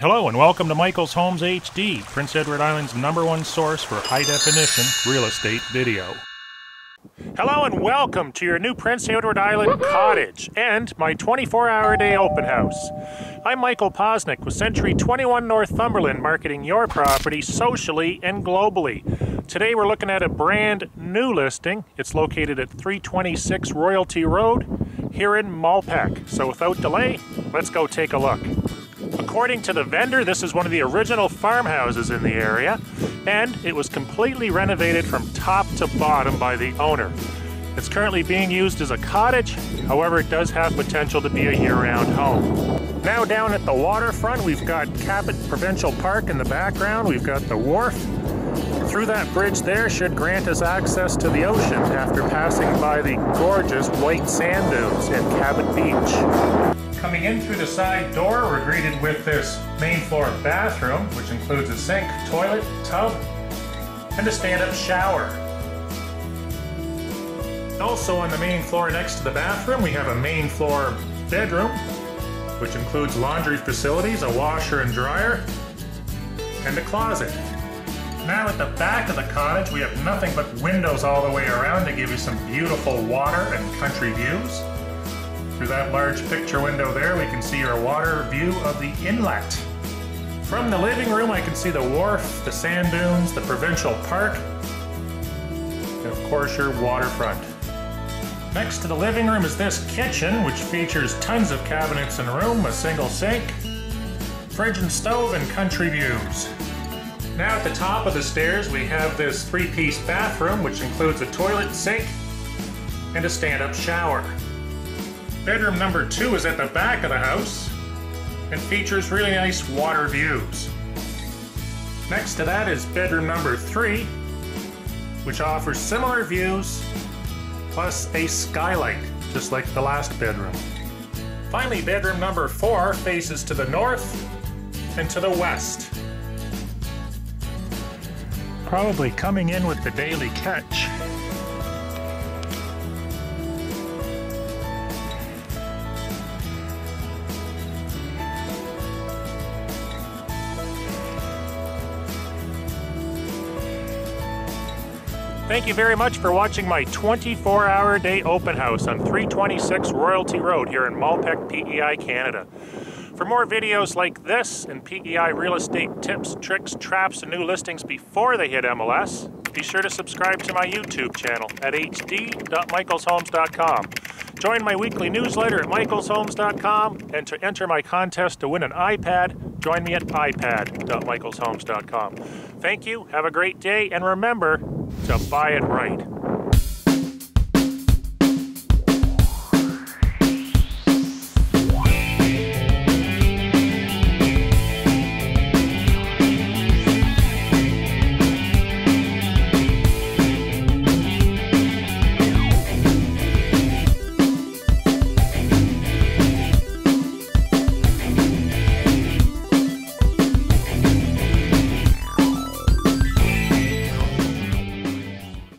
Hello and welcome to Michael's Homes HD, Prince Edward Island's number one source for high definition real estate video. Hello and welcome to your new Prince Edward Island cottage and my 24 hour day open house. I'm Michael Poczynek with Century 21 Northumberland marketing your property socially and globally. Today we're looking at a brand new listing. It's located at 326 Royalty Road here in Malpeque. So without delay, let's go take a look. According to the vendor, this is one of the original farmhouses in the area, and it was completely renovated from top to bottom by the owner. It's currently being used as a cottage, however, it does have potential to be a year round home. Now, down at the waterfront, we've got Cabot Provincial Park in the background, we've got the wharf. Through that bridge there should grant us access to the ocean after passing by the gorgeous white sand dunes at Cabot Beach. Coming in through the side door, we're greeted with this main floor bathroom, which includes a sink, toilet, tub, and a stand-up shower. Also on the main floor next to the bathroom, we have a main floor bedroom, which includes laundry facilities, a washer and dryer, and a closet. Now at the back of the cottage, we have nothing but windows all the way around to give you some beautiful water and country views. Through that large picture window there, we can see our water view of the inlet. From the living room, I can see the wharf, the sand dunes, the provincial park, and of course your waterfront. Next to the living room is this kitchen, which features tons of cabinets in the room, a single sink, fridge and stove, and country views. Now at the top of the stairs, we have this three-piece bathroom, which includes a toilet, sink, and a stand-up shower. Bedroom number two is at the back of the house and features really nice water views. Next to that is bedroom number three, which offers similar views, plus a skylight, just like the last bedroom. Finally, bedroom number four faces to the north and to the west. Probably coming in with the daily catch. Thank you very much for watching my 24 hour day open house on 326 Royalty Road here in Malpeque, PEI, Canada. For more videos like this and PEI real estate tips, tricks, traps, and new listings before they hit MLS, be sure to subscribe to my YouTube channel at hd.michaelshomes.com. Join my weekly newsletter at michaelshomes.com and to enter my contest to win an iPad, join me at ipad.michaelshomes.com. Thank you, have a great day, and remember, to buy it right.